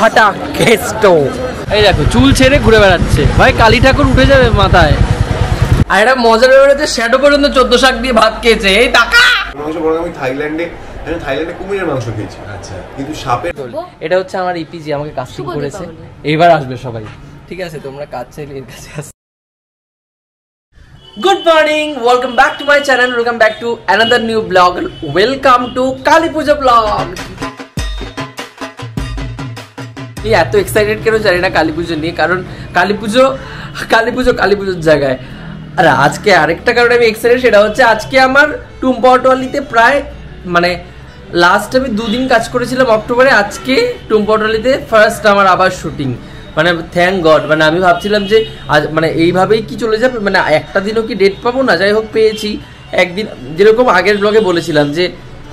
ফাটা কেস্টো এই দেখো চুল ছেড়ে ঘুরে বেড়াচ্ছে। ভাই কালী ঠাকুর উঠে যাবে মাথায়। আর এটা মজার ব্যাপার হচ্ছে শ্যাডো পর্যন্ত চোদ্দ শাক দিয়ে ভাত খেয়েছে। এই টাকা! মাংস বরং আমি থাইল্যান্ডে আমি থাইল্যান্ডে কুমিরের মাংস খেয়েছি। আচ্ছা। কিন্তু সাপের এটা হচ্ছে আমার ইপিজি আমাকে কাস্টিং শুভ করেছে। এইবার আসবে সবাই। ঠিক আছে তোমরা কাজ চাইলে এর কাছে আস। Good morning welcome back to my channel welcome back to another new blog welcome to Kali Puja blog এই এত এক্সাইটেড কেন জানি না কালী পুজো নিয়ে, কারণ কালী পুজো কালী পুজো কালী পুজোর জায়গায়। আর আজকে আরেকটা কারণে আমি এক্সাইটেড সেটা হচ্ছে আজকে আমার টুম্পাওয়াটওয়ালিতে প্রায় মানে লাস্ট আমি দুদিন কাজ করেছিলাম অক্টোবরে, আজকে টুম্পাওয়াটওয়ালিতে ফার্স্ট আমার আবার শুটিং মানে থ্যাংক গড মানে আমি ভাবছিলাম যে আজ মানে এইভাবেই কি চলে যাবে মানে একটা দিনও কি ডেট পাবো না, যাই হোক পেয়েছি। একদিন, যেরকম আগের ব্লগে বলেছিলাম যে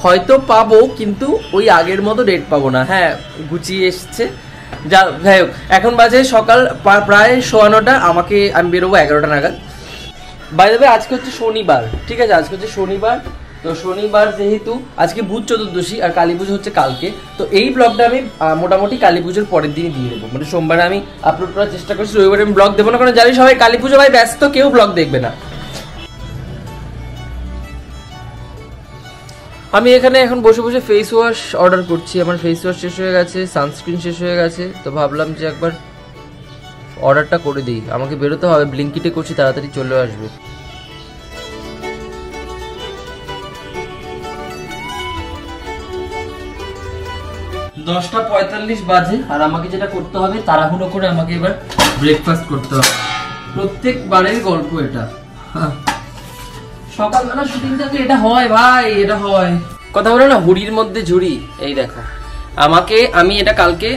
হয়তো পাবো, কিন্তু ওই আগের মতো ডেট পাবো না। হ্যাঁ গুছিয়ে এসছে। যা, যাই হোক, এখন বাজে সকাল প্রায় সোয়া নটা, আমাকে আমি বেরোবো এগারোটা নাগাদ। বাই দ্য আজকে হচ্ছে শনিবার, ঠিক আছে? আজকে হচ্ছে শনিবার, তো শনিবার যেহেতু আজকে ভূত চতুর্দশী আর কালী পুজো হচ্ছে কালকে, তো এই ব্লগটা আমি মোটামুটি কালী পুজোর পরের দিনই দিয়ে দেবো। মানে সোমবারে আমি আপলোড করার চেষ্টা করছি, রবিবারে আমি ব্লগ দেবো না, কারণ জানি সবাই কালী পুজো ভাই ব্যস্ত, কেউ ব্লগ দেখবে না। আমি এখানে এখন বসে বসে ফেস ওয়াশ অর্ডার করছি। আমার ফেস ওয়াশ শেষ হয়ে গেছে সানস্ক্রিন শেষ হয়ে গেছে। তো ভাবলাম যে একবার অর্ডারটা করে দিই। আমাকে বেরোতে হবে ব্লিঙ্কিটে করছি, তাড়াতাড়ি চলে আসবে। দশটা পঁয়তাল্লিশ বাজে, আর আমাকে যেটা করতে হবে, তাড়াহুড়ো করে আমাকে এবার ব্রেকফাস্ট করতে হবে। প্রত্যেকবারের গল্প এটা। সকালবেলা শুটিং থাকলে এটা হয় ভাই এটা হয়। কথা বলে না হুড়ির মধ্যে ঝুড়ি এই দেখো। আমাকে আমি এটা কালকে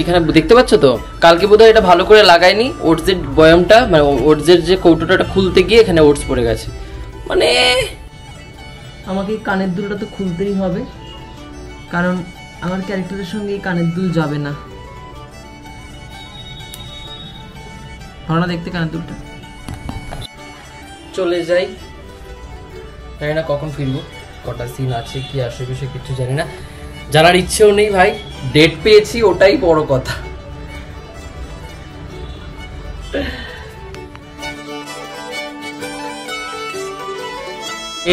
এখানে দেখতে পাচ্ছ তো? কালকে বোধহয় এটা ভালো করে লাগাইনি ওটসের বয়ামটা মানে ওটসের যে কৌটোটা খুলতে গিয়ে এখানে ওটস পড়ে গেছে। মানে আমাকে কানের দুলটা তো খুলতেই হবে কারণ আমার ক্যারেক্টারের সঙ্গে এই কানের দুল যাবে না। ভালো না দেখতে কানের দুলটা? চলে যাই। জানি না কখন ফিরবো, কটা সিন আছে, কি আসবে সে কিছু জানি না। জানার ইচ্ছেও নেই ভাই ডেট পেয়েছি, ওটাই বড় কথা।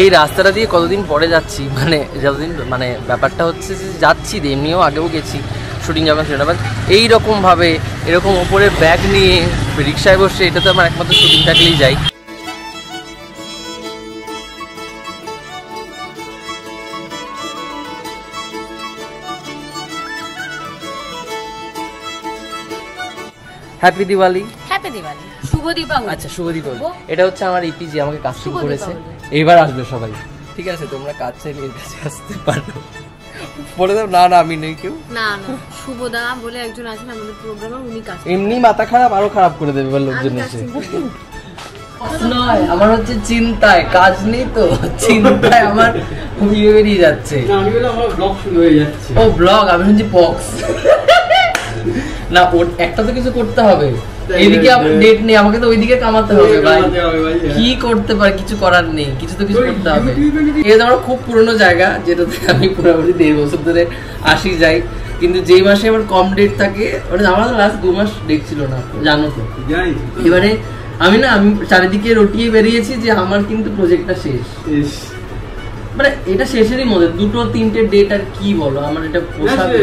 এই রাস্তাটা দিয়ে কতদিন পরে যাচ্ছি মানে যতদিন মানে ব্যাপারটা হচ্ছে যে যাচ্ছি এমনিও আগেও গেছি শুটিং যখন বাট এইরকমভাবে, এরকম ওপরে ব্যাগ নিয়ে রিক্সায় বসে, এটা তো আমার একমাত্র শুটিং থাকলেই যাই হ্যাপি দিওয়ালি হ্যাপি দিওয়ালি শুভ দীপাবলি। আচ্ছা শুভ দীপাবলি। এটা হচ্ছে আমার ইপিজি আমাকে কাস্টিং শুভ করেছে। এইবার আসবে সবাই। ঠিক আছে তোমরা কাজ চাইলে এর কাছে আসতে পারো। বলে দাও না না আমি নেই কেউ। না না শুভদা বলে একজন আছেন আমাদের প্রোগ্রামে উনি কাজ এমনি মাথা খারাপ আরও খারাপ করে দেবে এবার লোকজন এসে। নয় আমার হচ্ছে চিন্তায় কাজ নেই তো। চিন্তায় আমার ঘুমিয়ে বেরিয়ে যাচ্ছে। আমি বললাম আমার ব্লগ শুরু হয়ে যাচ্ছে। ও ব্লগ আমি শুনছি পক্স না ওর একটা তো কিছু করতে হবে। আমার ডেট নেই আমাকে তো ওইদিকে কামাতে হবে ভাই। হ্যাঁ। কি করতে পারি কিছু করার নেই কিছু তো কিছু করতে হবে। এটা আমার খুব পুরনো জায়গা যেটাতে আমি পুরোপুরি দেড় বছর ধরে আসি যাই। কিন্তু যেই মাসে আমার কম ডেট থাকে ওটা আমার লাস্ট দু মাস ডেট ছিল না জানো তো। এবারে আমি না আমি চারিদিকে রটিয়ে বেরিয়েছি যে আমার কিন্তু প্রজেক্টটা শেষ। মানে এটা শেষেরই মধ্যে দুটো তিনটে ডেট আর কি বলো? আমার এটা পোষাবে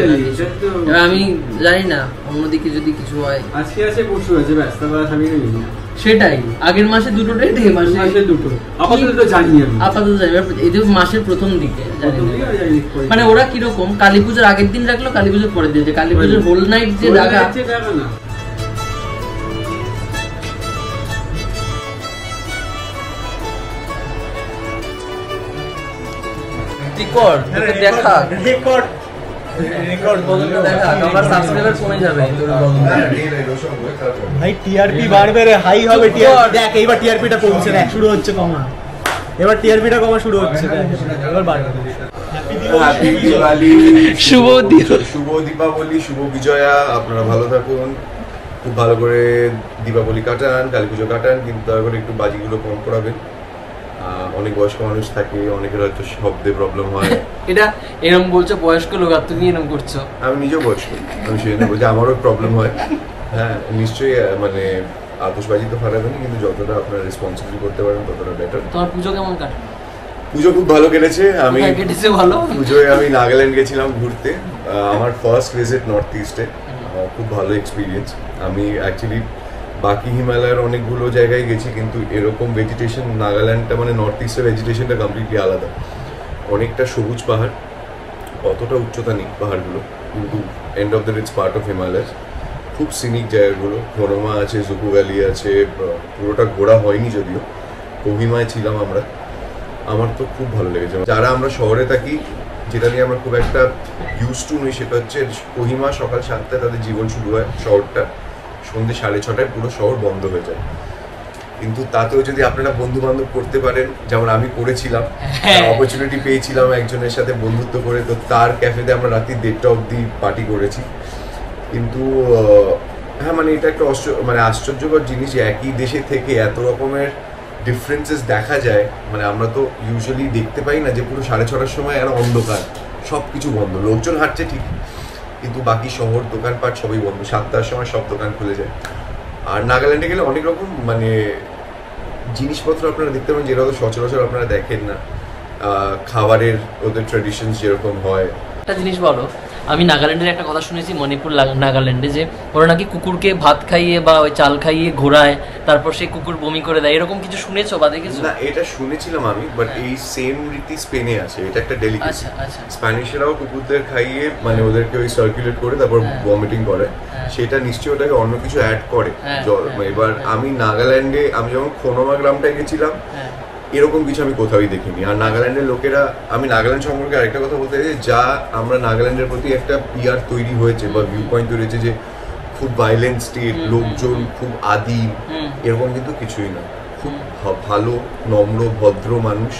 না আমি জানি না অন্যদিকে যদি কিছু হয়। আজকে আছে পরশু আছে ব্যস্ত করা আমি সেটাই আগের মাসে দুটো ডেট এই মাসে মাসে দুটো। আপাতত জানি আমি। আপাতত জানি এই যে মাসের প্রথম দিকে। মানে ওরা কীরকম কালী পুজোর আগের দিন রাখল কালী পুজোর পরের দিন যে কালী পুজোর হোল নাইট যে যাচ্ছে না। রেকর্ড দেখা। রেকর্ড রেকর্ড দেখা। আমার সাবস্ক্রাইবার কমে যাবে। ভাই টিআরপি বাড়বে রে হাই হবে টিআরপি দেখ এইবার টিআরপিটা কমছে দেখ শুরু হচ্ছে কমা। এবার টিআরপিটা কমা শুরু হচ্ছে এবার বাড়বে। শুভ শুভ দীপাবলি শুভ বিজয়া। আপনারা ভালো থাকুন। খুব ভালো করে দীপাবলি কাটান কালী পুজো কাটান কিন্তু দয়া করে একটু বাজিগুলো কম করাবেন। অনেক বয়স্ক মানুষ থাকে অনেকের হয়তো শব্দে প্রবলেম হয়। এটা এরম বলছো বয়স্ক লোক আর তুমি এরম করছ? আমি নিজেও বয়স্ক আমি সেই জন্য বলছি আমারও প্রবলেম হয়। হ্যাঁ নিশ্চয়ই মানে আতসবাজি তো ফাটাবেন কিন্তু যতটা আপনার রেসপন্সিবলি করতে পারেন ততটা বেটার তোমার পুজো কেমন কাটে? পুজো খুব ভালো কেটেছে আমি কেটেছে ভালো। পুজোয় আমি নাগাল্যান্ড গেছিলাম ঘুরতে। আমার ফার্স্ট ভিজিট নর্থ ইস্টে খুব ভালো এক্সপিরিয়েন্স আমি অ্যাকচুয়ালি বাকি হিমালয়ের অনেকগুলো জায়গায় গেছি, কিন্তু এরকম ভেজিটেশন নাগাল্যান্ডটা মানে নর্থ ইস্টের ভেজিটেশনটা কমপ্লিটলি আলাদা। অনেকটা সবুজ পাহাড়, অতটা উচ্চতা নেই পাহাড়গুলো, কিন্তু end of the it's part of Himalaya খুব সিনিক জায়গাগুলো হনুমা আছে জুকু ভ্যালি আছে, পুরোটা ঘোরা হয়নি যদিও, কোহিমায় ছিলাম আমরা। আমার তো খুব ভালো লেগেছে। যারা আমরা শহরে থাকি, যেটা নিয়ে আমরা খুব একটা ইউজ টু নই, সেটা হচ্ছে কোহিমা সকাল সাতটায় তাদের জীবন শুরু হয় শহরটা। সন্ধ্যে সাড়ে ছটায় পুরো শহর বন্ধ হয়ে যায়। কিন্তু তাতেও যদি আপনারা বন্ধু বান্ধব করতে পারেন যেমন আমি করেছিলাম হ্যাঁ। অপরচুনিটি পেয়েছিলাম একজনের সাথে বন্ধুত্ব করে তো তার ক্যাফেতে আমরা রাত্রি দেড়টা অবধি পার্টি করেছি। কিন্তু হ্যাঁ মানে এটা একটা মানে আশ্চর্যকর জিনিস একই দেশে থেকে এত রকমের ডিফারেন্সেস দেখা যায়। মানে আমরা তো ইউজুয়ালি দেখতে পাই না যে পুরো সাড়ে ছটার সময় একটা অন্ধকার সব কিছু বন্ধ লোকজন হাঁটছে ঠিক। কিন্তু বাকি শহর, দোকানপাট সবই বন্ধ। সাতটার সময় সব দোকান খুলে যায়। আর নাগাল্যান্ডে গেলে অনেক রকম মানে জিনিসপত্র আপনারা দেখতে পাবেন যেটা সচরাচর আপনারা দেখেন না। খাবারের ওদের ট্রেডিশন যেরকম হয়। একটা জিনিস বলো আমি নাগাল্যান্ডের একটা কথা শুনেছি মণিপুর নাগাল্যান্ডে যে ওরা নাকি কুকুরকে ভাত খাইয়ে বা ওই চাল খাইয়ে ঘোরায় তারপর সেই কুকুর বমি করে দেয়। এরকম কিছু শুনেছো বা দেখেছ? না এটা শুনেছিলাম আমি বাট এই সেম রীতি স্পেনে আছে। এটা একটা ডেলিকেসি আচ্ছা আচ্ছা। স্প্যানিশরাও কুকুরদের খাইয়ে মানে ওদেরকে ওই সার্কুলেট করে তারপর হ্যাঁ। ভমিটিং করে। হ্যাঁ। সেটা নিশ্চয়ই ওটাকে অন্য কিছু অ্যাড করে। হ্যাঁ, জল- হ্যাঁ, এবার হ্যাঁ। আমি নাগাল্যান্ডে আমি যখন খোনোমা গ্রামটায় গেছিলাম হ্যাঁ। এরকম কিছু আমি কোথাওই দেখিনি। আর নাগাল্যান্ডের লোকেরা আমি নাগাল্যান্ড সম্পর্কে আরেকটা কথা বলতে চাই যা আমরা নাগাল্যান্ডের প্রতি একটা পিয়ার তৈরি হয়েছে বা ভিউ পয়েন্ট তৈরি হয়েছে যে খুব ভাইলেন্ট স্টেট লোকজন খুব আদিম হুম। এরকম কিন্তু কিছুই না। খুব ভালো নম্র ভদ্র মানুষ।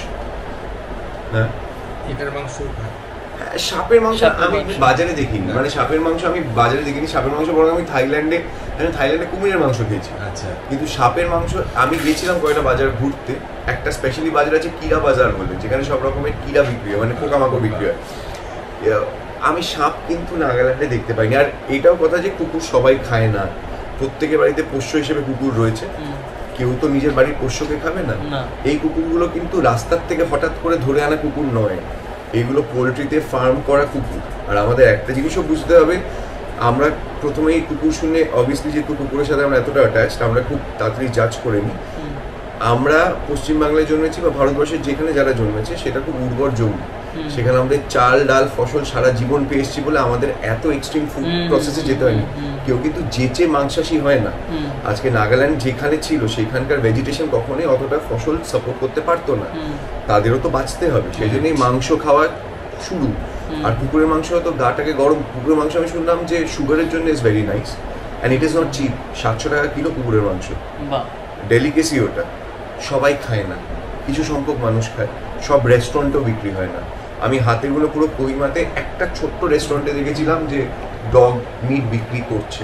হ্যাঁ? হ্যাঁ, সাপের মাংস আমি বাজারে দেখিনি। মানে সাপের মাংস আমি বাজারে দেখিনি। সাপের মাংস বরং আমি থাইল্যান্ডে থাইল্যান্ডে কুমিরের মাংস খেয়েছি। আচ্ছা। কিন্তু সাপের মাংস আমি গেছিলাম কয়টা বাজার ঘুরতে। একটা স্পেশালি বাজার আছে কিরা বাজার বলে যেখানে সব রকমের কিরা বিক্রি হয় মানে পোকামাকড় বিক্রি হয়। আমি সাপ কিন্তু নাগাল্যান্ডে দেখতে পাইনি। আর এটাও কথা যে কুকুর সবাই খায় না। প্রত্যেকের বাড়িতে পোষ্য হিসেবে কুকুর রয়েছে। কেউ তো নিজের বাড়ির পোষ্যকে খাবে না। এই কুকুরগুলো কিন্তু রাস্তার থেকে হঠাৎ করে ধরে আনা কুকুর নয়। এইগুলো পোলট্রিতে ফার্ম করা কুকুর। আর আমাদের একটা জিনিসও বুঝতে হবে আমরা প্রথমে এই কুকুর শুনে অবভিয়াসলি যেহেতু কুকুরের সাথে আমরা এতটা অ্যাটাচড আমরা খুব তাড়াতাড়ি জাজ করে নিই। আমরা পশ্চিমবাংলায় জন্মেছি বা ভারতবর্ষের যেখানে যারা জন্মেছে সেটা খুব উর্বর জমি। সেখানে আমাদের চাল ডাল ফসল সারা জীবন পেয়ে এসেছি বলে আমাদের এত এক্সট্রিম ফুড প্রসেসে যেতে হয়নি। কেউ কিন্তু যেচে মাংসাশী হয় না। আজকে নাগাল্যান্ড যেখানে ছিল সেখানকার ভেজিটেশন কখনোই অতটা ফসল সাপোর্ট করতে পারতো না। তাদেরও তো বাঁচতে হবে সেই জন্যই মাংস খাওয়া শুরু। আর কুকুরের মাংস তো গাটাকে গরম কুকুরের মাংস আমি শুনলাম যে সুগারের জন্য is very nice and it is not cheap সাতশো টাকা কিলো কুকুরের মাংস। ডেলিকেসি ওটা। সবাই খায় না। কিছু সংখ্যক মানুষ খায় সব রেস্টুরেন্টেও বিক্রি হয় না। আমি হাতেগুলো পুরো কহিমাতে একটা ছোট্ট রেস্টুরেন্টে দেখেছিলাম যে ডগ মিট বিক্রি করছে।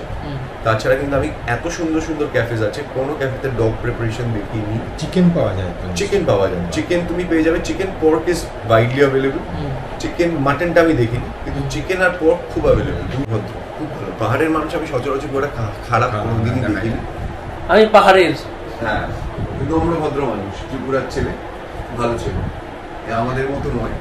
তাছাড়া কিন্তু আমি এত সুন্দর সুন্দর ক্যাফেজ আছে কোনো ক্যাফেতে ডগ প্রিপারেশন দেখিনি। চিকেন পাওয়া যায় চিকেন পাওয়া যায়। চিকেন তুমি পেয়ে যাবে। Chicken pork is widely available chicken মাটনটা আমি দেখিনি কিন্তু চিকেন আর পর্ক খুব অ্যাভেলেবল খুব ভদ্র খুব ভালো। পাহাড়ের মানুষ আমি সচরাচর করে খারাপ কোনোদিনই দেখিনি। আমি পাহাড়ের হ্যাঁ। নম্র ভদ্র মানুষ ত্রিপুরার ছেলে ভালো ছেলে। আমাদের মতো নয়।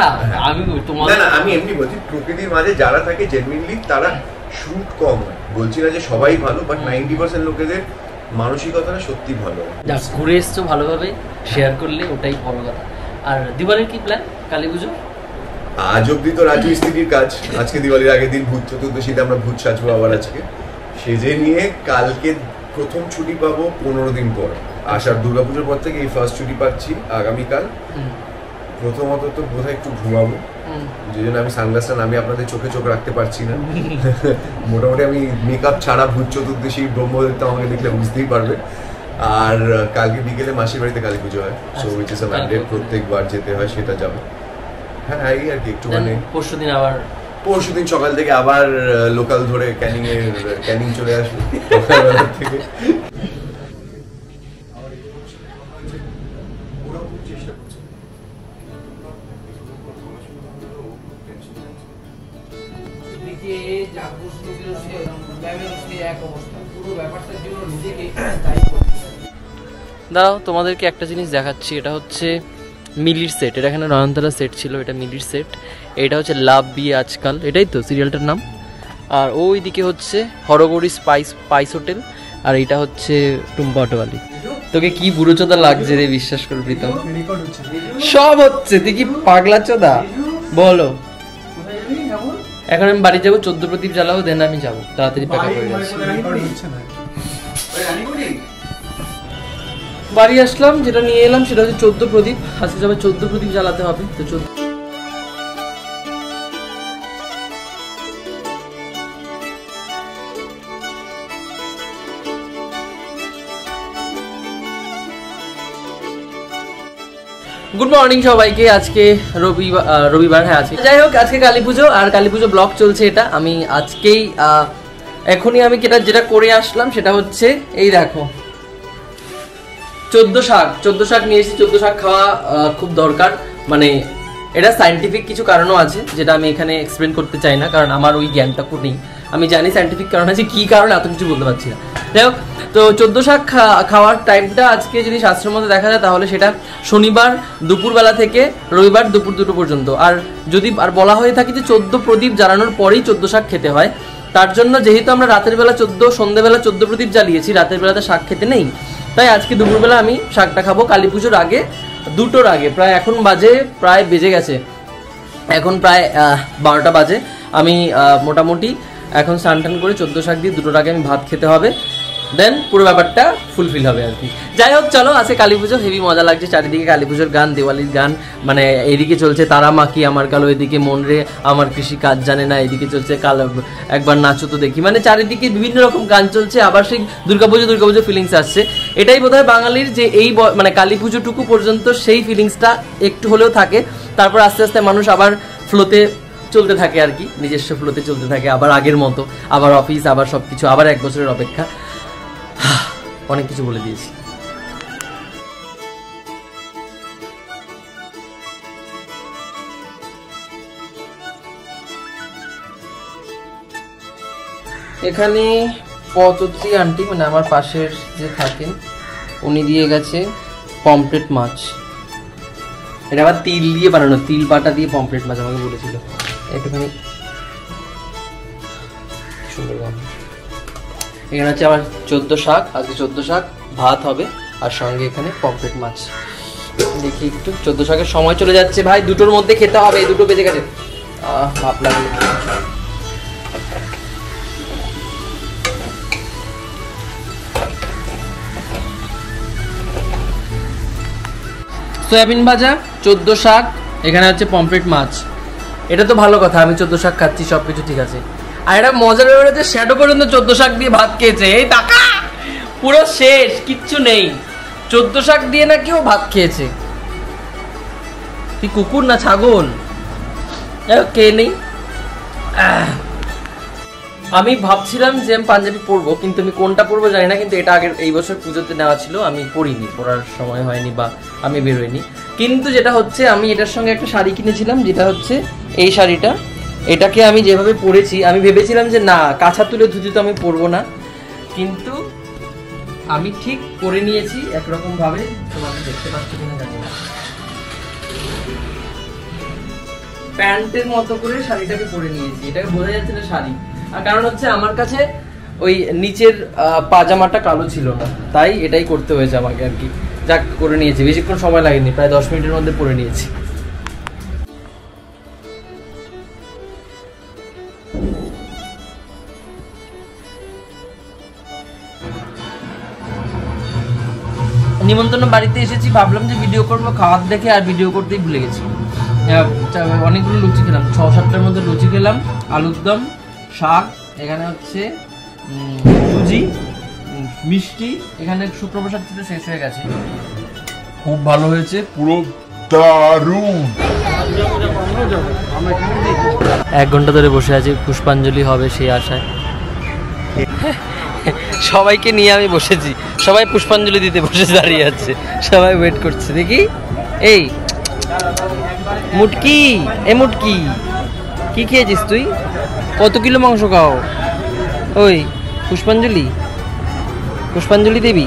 না আমি না না আমি এমনি বলছি প্রকৃতির মাঝে যারা থাকে জেনুইনলি তারা শুট কম হয়। বলছি না যে সবাই ভালো বাট নাইনটি পার্সেন্ট লোকেদের মানসিকতাটা সত্যি ভালো হয়। যাক ঘুরে এসছো ভালোভাবে শেয়ার করলে ওটাই বড় কথা। আর দিওয়ালির কি প্ল্যান কালী পুজো? আজ অব্দি তো রাজু স্ত্রীর কাজ। আজকে দিওয়ালির আগের দিন ভূত চতুর্দশীতে আমরা ভূত সাজবো আবার আজকে। সেজে নিয়ে কালকে প্রথম ছুটি পাবো পনেরো দিন পর। আসার দুর্গাপুজোর পর থেকে এই ফার্স্ট ছুটি পাচ্ছি আগামীকাল। প্রথমত তো বোধহয় একটু ঘুমাবো। যে জন্য আমি সানগ্লাসটা নামি আপনাদের চোখে চোখ রাখতে পারছি না। মোটামুটি আমি মেকআপ ছাড়া ভূত চতুর্দশী ব্রহ্মদত্ত আমাকে দেখলে বুঝতেই পারবে। আর কালকে বিকেলে মাসির বাড়িতে কালী পুজো হয়। সো উইচ ইস ম্যান্ডেট প্রত্যেকবার যেতে হয় সেটা যাব। হ্যাঁ এই আর কি একটু মানে পরশু দিন আবার। পরশু দিন সকাল থেকে আবার লোকাল ধরে ক্যানিং এর ক্যানিং চলে আসবে। থেকে। দাঁড়াও, তোমাদেরকে একটা জিনিস দেখাচ্ছি, এটা হচ্ছে মিলির সেট এটা এখানে নয়নতারা সেট ছিল, এটা মিলির সেট এটা হচ্ছে লাভ বিয়ে আজকাল, এটাই তো সিরিয়ালটার নাম। আর ওই দিকে হচ্ছে হরগৌরী স্পাইস স্পাইস হোটেল আর এটা হচ্ছে টুম্পা অটোয়ালি তোকে কি বুড়ো চোদা লাগছে রে, বিশ্বাস কর প্রীতম। সব হচ্ছে, তুই কি পাগলা চোদা? বলো। এখন আমি বাড়ি যাব, চোদ্দ প্রদীপ জ্বালাবো দেন আমি যাব। তাড়াতাড়ি প্যাক করে যাচ্ছি। বাড়ি আসলাম, যেটা নিয়ে এলাম সেটা হচ্ছে চোদ্দ প্রদীপ। আজকে যাবে চোদ্দ প্রদীপ জ্বালাতে হবে, তো চোদ্দ গুড মর্নিং সবাইকে, আজকে রবিবার রবিবার হ্যাঁ আজকে যাই হোক, আজকে কালী পুজো, আর কালী পুজো ব্লগ চলছে এটা। আমি আজকেই এখনই আমি যেটা যেটা করে আসলাম সেটা হচ্ছে, এই দেখো। চোদ্দ শাক চোদ্দ শাক নিয়ে এসেছি, চোদ্দ শাক খাওয়া খুব দরকার। মানে এটা সাইন্টিফিক কিছু কারণও আছে, যেটা আমি এখানে এক্সপ্লেন করতে চাই না, কারণ আমার ওই জ্ঞানটা খুব নেই। আমি জানি সাইন্টিফিক কারণ আছে, কি কারণে এত কিছু বলতে পারছি না। যাই হোক, তো চোদ্দ শাক খাওয়ার টাইমটা আজকে যদি শাস্ত্রের মধ্যে দেখা যায়, তাহলে সেটা শনিবার দুপুরবেলা থেকে রবিবার দুপুর দুটো পর্যন্ত। আর যদি, আর বলা হয়ে থাকে যে চোদ্দ প্রদীপ জ্বালানোর পরেই চোদ্দ শাক খেতে হয়, তার জন্য যেহেতু আমরা রাতের বেলা চোদ্দ, সন্ধ্যেবেলা চোদ্দ প্রদীপ জ্বালিয়েছি, রাতের বেলাতে শাক খেতে নেই তাই আজকে দুপুরবেলা আমি শাকটা খাব, কালী পুজোর আগে, দুটোর আগে, প্রায় এখন বাজে, প্রায় বেজে গেছে। এখন প্রায় বারোটা বাজে। আমি মোটামুটি এখন স্নান টান করে চোদ্দ শাক দিয়ে দুটোর আগে আমি ভাত খেতে হবে। দেন পুরো ব্যাপারটা ফুলফিল হবে আর কি। যাই হোক চলো, আজকে কালী পুজো হেভি মজা লাগছে, চারিদিকে কালী পুজোর গান, দিওয়ালির গান মানে এদিকে চলছে তারা মাকি আমার কালো এদিকে মন রে, আমার কৃষি কাজ জানে না এদিকে চলছে কাল, একবার নাচো তো দেখি। মানে চারিদিকে বিভিন্ন রকম গান চলছে, আবার সেই দুর্গাপুজো দুর্গাপুজো ফিলিংস আসছে। এটাই বোধহয় বাঙালির যে এই মানে কালী পুজোটুকু পর্যন্ত সেই ফিলিংসটা একটু হলেও থাকে। তারপর আস্তে আস্তে মানুষ আবার ফ্লোতে চলতে থাকে আর কি, নিজস্ব ফ্লোতে চলতে থাকে, আবার আগের মতো, আবার অফিস আবার সবকিছু, আবার এক বছরের অপেক্ষা। অনেক কিছু বলে দিয়েছি। এখানে পতত্রী আন্টি মানে আমার পাশের যে থাকেন, উনি দিয়ে গেছে পমপ্লেট মাছ। এটা আবার তিল দিয়ে বানানো, তিল পাটা দিয়ে পমপ্লেট মাছ আমাকে বলেছিল। একটুখানি এখানে হচ্ছে আমার চোদ্দ শাক, আজকে চোদ্দ শাক, ভাত হবে, আর সঙ্গে এখানে পমপ্লেট মাছ। দেখি একটু, চোদ্দ শাকের সময় চলে যাচ্ছে ভাই, দুটোর মধ্যে খেতে হবে দুটো বেজে গেছে। ভাপ লাগল। সয়াবিন ভাজা, চোদ্দ শাক, এখানে হচ্ছে পমপ্লেট মাছ। এটা তো ভালো কথা, আমি চোদ্দ শাক খাচ্ছি সব কিছু ঠিক আছে। আর এটা মজার ব্যাপার হচ্ছে শ্যাডো পর্যন্ত চোদ্দ শাক দিয়ে ভাত খেয়েছে। এই টাকা পুরো শেষ, কিচ্ছু নেই। চোদ্দ শাক দিয়ে না কেউ ভাত খেয়েছে। তুই কুকুর না ছাগল? কে নেই। আমি ভাবছিলাম যে আমি পাঞ্জাবি পরবো, কিন্তু আমি কোনটা পরবো জানি না, কিন্তু এটা আগের এই বছর পুজোতে নেওয়া ছিল, আমি পরিনি, পরার সময় হয়নি বা আমি বেরোইনি। কিন্তু যেটা হচ্ছে, আমি এটার সঙ্গে একটা শাড়ি কিনেছিলাম, যেটা হচ্ছে এই শাড়িটা। এটাকে আমি যেভাবে পরেছি আমি ভেবেছিলাম যে না কাছা তুলে ধুতি তো আমি পরবো না। কিন্তু আমি ঠিক পরে নিয়েছি, একরকম ভাবে। তোমাকে দেখতে পাচ্ছ কিনা জানি না। প্যান্টের মতো করে শাড়িটাকে পরে নিয়েছি। এটাকে বোঝা যাচ্ছে না শাড়ি। আর কারণ হচ্ছে আমার কাছে ওই নিচের পাজামাটা কালো ছিল না। তাই এটাই করতে হয়েছে আমাকে আর কি। যাক, করে নিয়েছি। বেশিক্ষণ সময় লাগেনি। প্রায় দশ মিনিটের মধ্যে পরে নিয়েছি। নিমন্ত্রণ বাড়িতে এসেছি, ভাবলাম যে ভিডিও করব, খাওয়ার দেখে আর ভিডিও করতেই ভুলে গেছি। অনেকগুলো লুচি খেলাম, ছ সাতটার মধ্যে লুচি খেলাম, আলুর দম, শাক, এখানে হচ্ছে সুজি মিষ্টি, এখানে সুপ্রসাদ ছিল শেষ হয়ে গেছে। খুব ভালো হয়েছে, পুরো দারুণ। এক ঘণ্টা ধরে বসে আছি, পুষ্পাঞ্জলি হবে সেই আশায়। সবাইকে নিয়ে আমি বসেছি। সবাই পুষ্পাঞ্জলি দিতে বসে দাঁড়িয়ে আছে। সবাই ওয়েট করছে। দেখি। এই, মুটকি। এ মুটকি, কি খেয়েছিস তুই? কত কিলো মাংস খাও? ওই, পুষ্পাঞ্জলি। পুষ্পাঞ্জলি দেবী।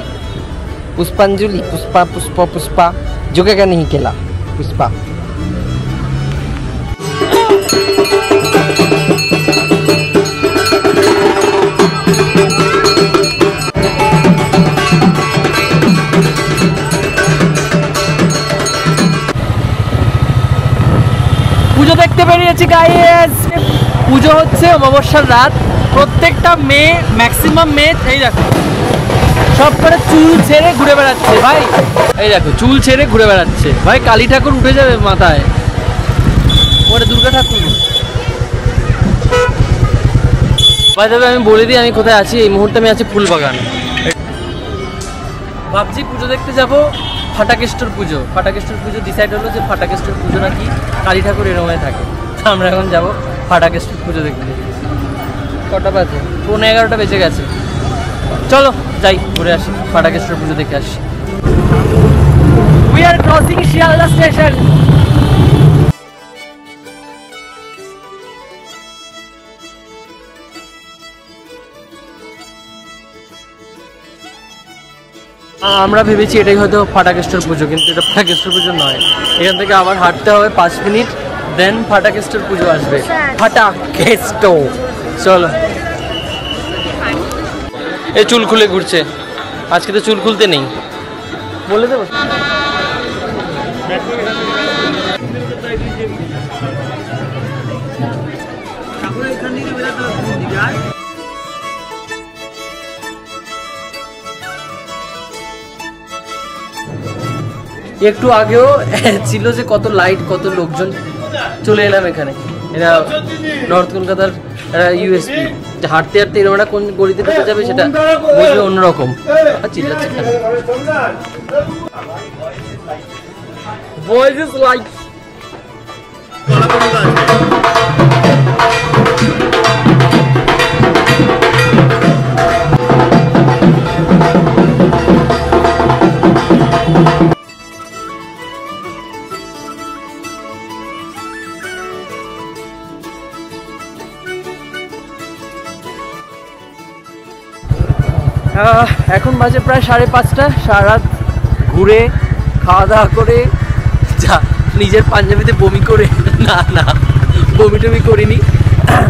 পুষ্পাঞ্জলি, পুষ্পা, পুষ্প, পুষ্পা। যোগে কেন কেলা পুষ্পা। পুজো দেখতে বেরিয়েছি গাইস পুজো হচ্ছে অমাবস্যার রাত। প্রত্যেকটা মেয়ে ম্যাক্সিমাম মেয়ে, এই দেখো। সব করে চুল ছেড়ে ঘুরে বেড়াচ্ছে, ভাই। এই দেখো, চুল ছেড়ে ঘুরে বেড়াচ্ছে। ভাই, কালী ঠাকুর উঠে যাবে মাথায়। ওরে দুর্গা ঠাকুর। ভাই তবে আমি বলে দিই, আমি কোথায় আছি? এই মুহূর্তে আমি আছি ফুলবাগান। ভাবছি পুজো দেখতে যাব। ফাটাকেষ্টর পুজো। ফাটাকেষ্টর পুজো ডিসাইড হলো যে ফাটাকেষ্টর পুজো নাকি কালী ঠাকুর এরমে থাকে। আমরা এখন যাব ফাটাকেষ্টর পুজো দেখতে। কটা বাজে? পৌনে এগারোটা বেজে গেছে। চলো, যাই, ঘুরে আসি, ফাটাকেষ্টর পুজো দেখে আসি। We are crossing Sealdah station আমরা ভেবেছি এটাই হয়তো ফাটাকেশ্বর পুজো, কিন্তু এটা ফাটাকেশ্বর পুজো নয়। এখান থেকে আবার হাঁটতে হবে পাঁচ মিনিট দেন ফাটাকেশ্বর পুজো আসবে। ফাটাকেষ্ট! চলো। এ চুল খুলে ঘুরছে। আজকে তো চুল খুলতে নেই। বলে দেবো। একটু আগেও ছিল যে কত লাইট কত লোকজন চলে এলাম এখানে। এরা নর্থ কলকাতার ইউএসপি হাঁটতে হাঁটতে এরকম একটা কোন গলিতে ঢুকে যাবে সেটা বুঝবে অন্যরকম। চিল্লাচ্ছে is like এখন বাজে প্রায় সাড়ে পাঁচটা সারা ঘুরে খাওয়া দাওয়া করে, যা নিজের পাঞ্জাবিতে বমি করে, না না বমি টমি করিনি,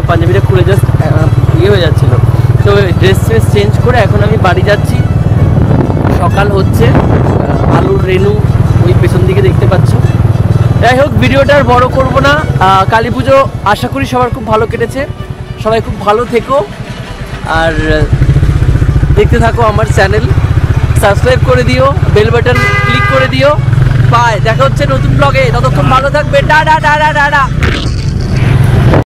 পাঞ্জাবিটা খুলে জাস্ট ইয়ে হয়ে যাচ্ছিল। তো ড্রেস ট্রেস চেঞ্জ করে এখন আমি বাড়ি যাচ্ছি। সকাল হচ্ছে আলুর রেনু ওই পেছন দিকে দেখতে পাচ্ছ। যাই হোক, ভিডিওটা আর বড় করব না। কালী পুজো আশা করি সবার খুব ভালো কেটেছে। সবাই খুব ভালো থেকো। আর দেখতে থাকো আমার চ্যানেল। সাবস্ক্রাইব করে দিও, বেল বাটন ক্লিক করে দিও। বাই, দেখা হচ্ছে নতুন ব্লগে ততক্ষণ ভালো থাকবে। ডা ডা ডা ডা টাটা